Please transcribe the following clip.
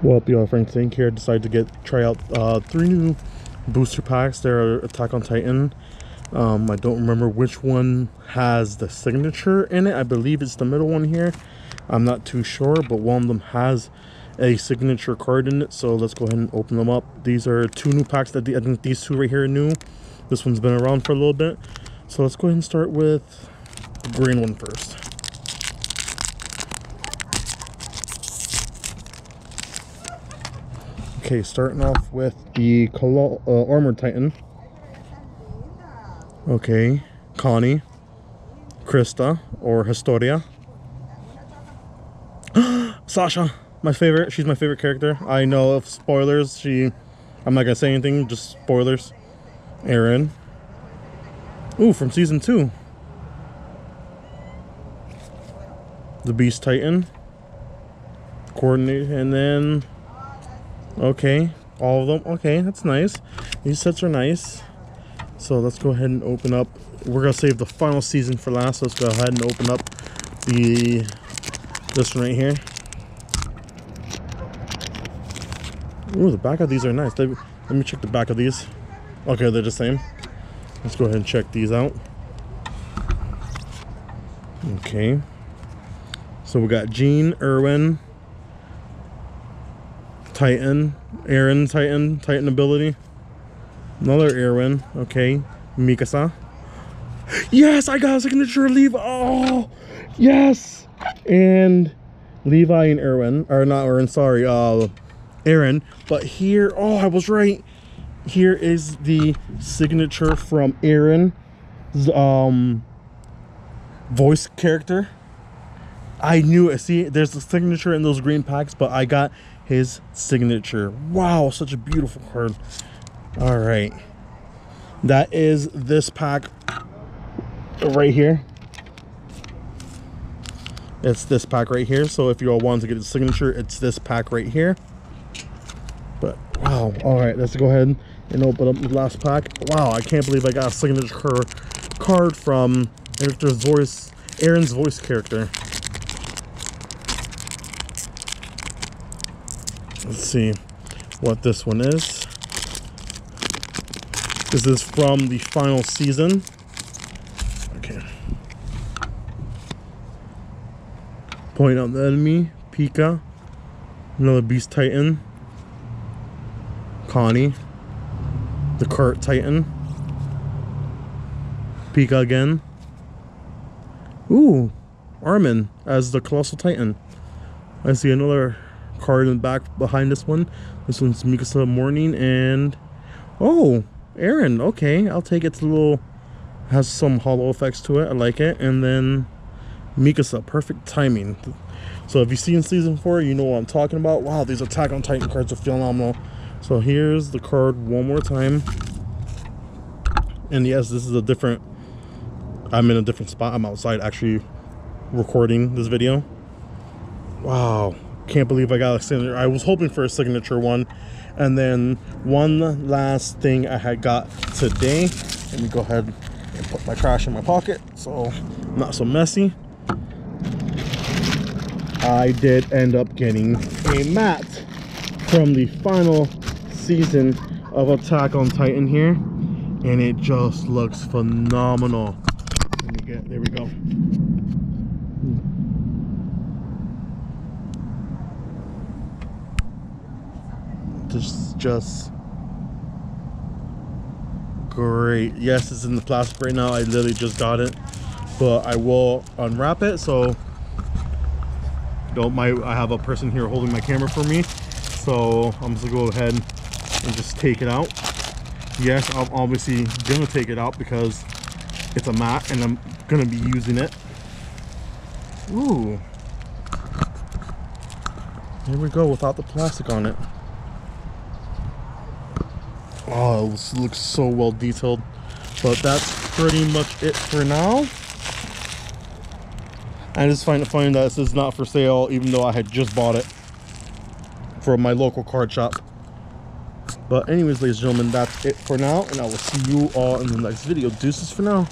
Well, y'all, Frank Tank here. Decided to get try out uh, three new booster packs. They're Attack on Titan. Um, I don't remember which one has the signature in it. I believe it's the middle one here. I'm not too sure, but one of them has a signature card in it. So let's go ahead and open them up. These are two new packs that the, I think these two right here are new. This one's been around for a little bit. So let's go ahead and start with the green one first. Okay, starting off with the Colo uh, Armored Titan. Okay, Connie, Krista, or Historia. Sasha, my favorite. She's my favorite character. I know of spoilers. She, I'm not gonna say anything. Just spoilers. Eren. Ooh, from season two. The Beast Titan. Coordinate, and then Okay, all of them. Okay, that's nice. These sets are nice. So let's go ahead and open up. We're gonna save the final season for last. let's go ahead and open up the this one right here. Ooh, the back of these are nice. Let me, let me check the back of these. Okay, they're the same. Let's go ahead and check these out. Okay. So we got Jean, Erwin, Titan, Eren Titan, Titan ability. Another Eren, okay. Mikasa. Yes, I got a signature Levi. Oh, yes. And Levi and Erwin, or not Erwin, sorry, uh, Eren. But here, oh, I was right. Here is the signature from Eren's um, voice character. I knew it. See, there's a signature in those green packs, but I got his signature. Wow, such a beautiful card. All right. That is this pack right here. It's this pack right here. So if you all want to get his signature, it's this pack right here. But wow. All right, let's go ahead and open up the last pack. Wow, I can't believe I got a signature card from Eren's voice, Eren's voice character. Let's see what this one is. This is from the final season. Okay. Point out the enemy, Pika. Another Beast Titan. Connie. The Cart Titan. Pika again. Ooh, Armin as the Colossal Titan. I see another card in the back behind this one. This one's Mikasa Morning and oh, Eren. Okay, I'll take it. It's a little has some hollow effects to it. I like it. And then Mikasa, perfect timing. So if you've seen season four, you know what I'm talking about. Wow, these Attack on Titan cards are phenomenal. So here's the card one more time. And yes, this is a different, I'm in a different spot. I'm outside actually recording this video. Wow, can't believe I got a signature. I was hoping for a signature one. And then one last thing I had got today. Let me go ahead and put my trash in my pocket so not so messy. I did end up getting a mat from the final season of Attack on Titan here. And it just looks phenomenal. Get, there we go. This just great. Yes, it's in the plastic right now. I literally just got it, but I will unwrap it. So don't my I have a person here holding my camera for me. So I'm just gonna go ahead and just take it out. Yes, I'm obviously gonna take it out because it's a mat and I'm gonna be using it. Ooh. Here we go without the plastic on it. Oh, it looks so well detailed. But that's pretty much it for now. I just find it funny that this is not for sale, even though I had just bought it from my local card shop. But anyways, ladies and gentlemen, that's it for now. And I will see you all in the next video. Deuces for now.